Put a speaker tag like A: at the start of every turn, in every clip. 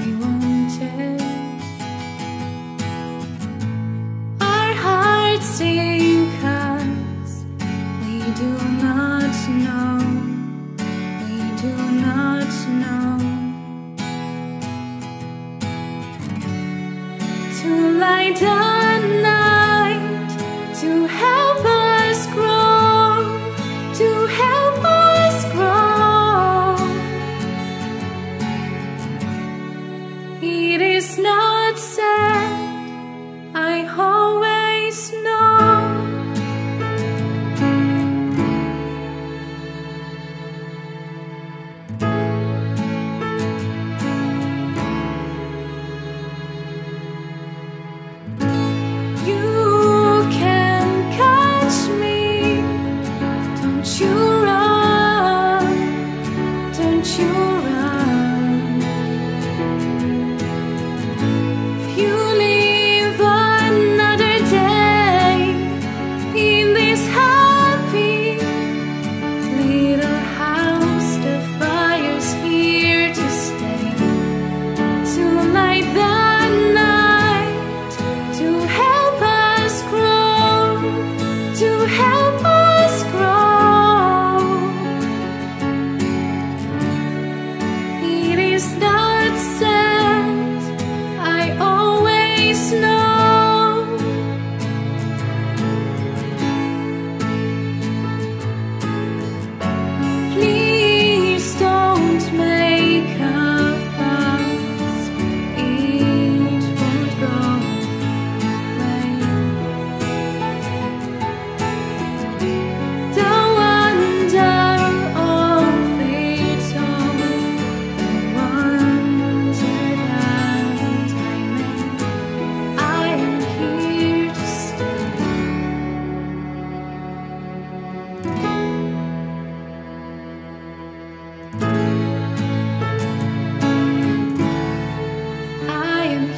A: we wanted. Our hearts we do not know, we do not know. To lie down.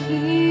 A: here.